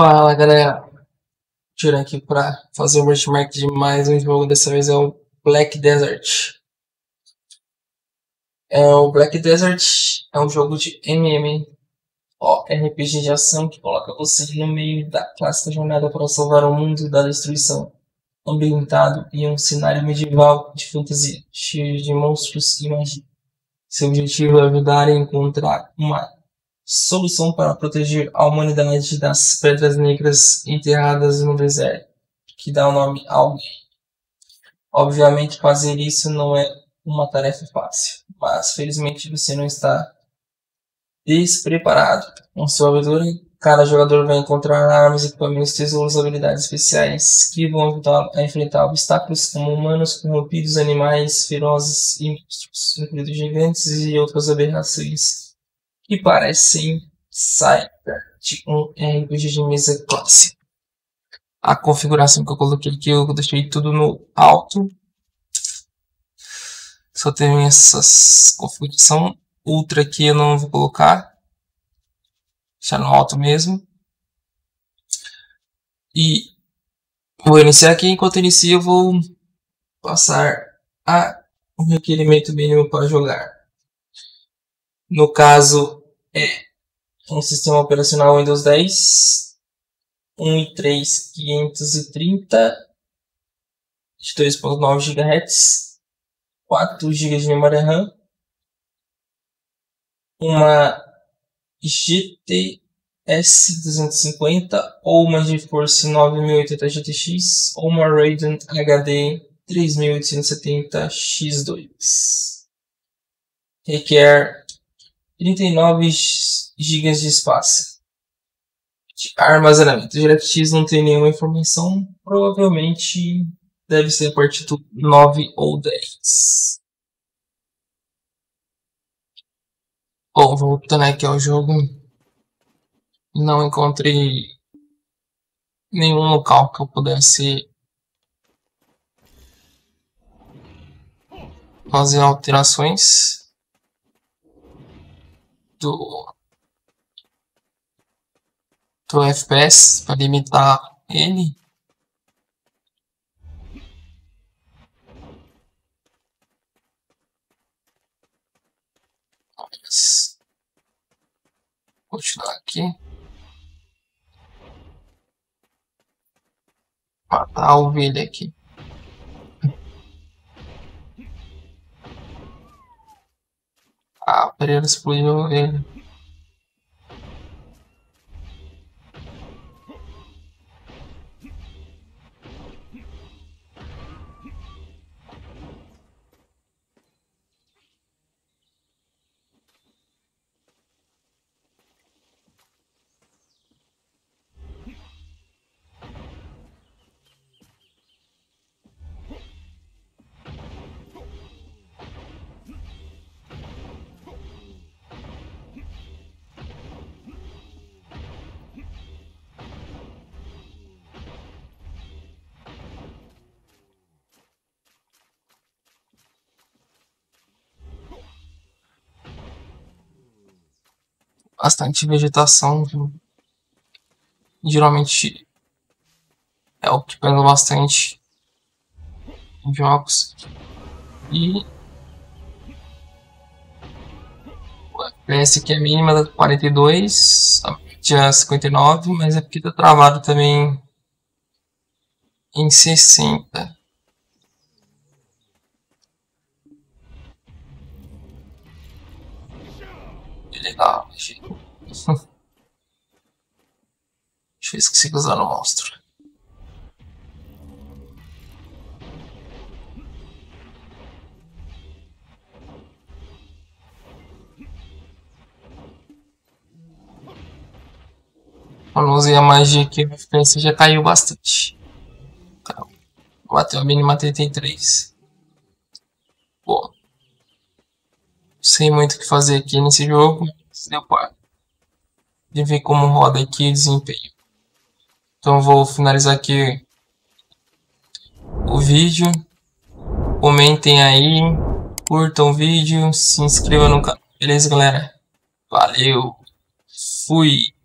Fala galera, tirar aqui para fazer o benchmark de mais um jogo, dessa vez é o Black Desert. É, o Black Desert é um jogo de MM, ó, RPG de ação que coloca você no meio da clássica jornada para salvar o mundo da destruição, ambientado em um cenário medieval de fantasia, cheio de monstros e magia. Seu objetivo é ajudar a encontrar uma solução para proteger a humanidade das pedras negras enterradas no deserto, que dá o nome ao alguém. Obviamente, fazer isso não é uma tarefa fácil, mas felizmente você não está despreparado. Com sua aventura, cada jogador vai encontrar armas, equipamentos, tesouros, habilidades especiais que vão ajudá-lo a enfrentar obstáculos como humanos corrompidos, animais ferozes e monstros, incluindo gigantes e outras aberrações que parecem sair de um RPG de mesa clássico. A configuração que eu coloquei aqui, eu deixei tudo no alto. Só tem essas configuração ultra aqui eu não vou colocar deixar no alto mesmo. E vou iniciar aqui. Enquanto inicio, eu vou passar a um requerimento mínimo para jogar. No caso, um sistema operacional Windows 10, 1.3 530 de 2.9 GHz, 4 GB de memória RAM, uma GTS 250 ou uma GeForce 9080 GTX ou uma Radeon HD 3870 X2. Requer 39 GB de espaço. De armazenamento. DirectX não tem nenhuma informação. Provavelmente deve ser a partir do 9 ou 10. Bom, voltando aqui ao jogo, não encontrei nenhum local que eu pudesse fazer alterações do, do FPS para limitar ele. continuar aqui. Matar a ovelha aqui. estaría excluido el eh, bastante vegetação. Geralmente é o que pega bastante em jogos. E o FPS aqui é mínima da 42, a média 59, mas é porque tá travado também em 60. Legal, gente. Deixa eu ver se consigo usar no monstro. Quando usei a magia aqui, o FPS já caiu bastante. Bateu a mínima 33. Sem muito o que fazer aqui nesse jogo. Deu para de ver como roda aqui o desempenho. Então vou finalizar aqui o vídeo. Comentem aí, curtam o vídeo, se inscrevam no canal. Beleza, galera? Valeu, fui!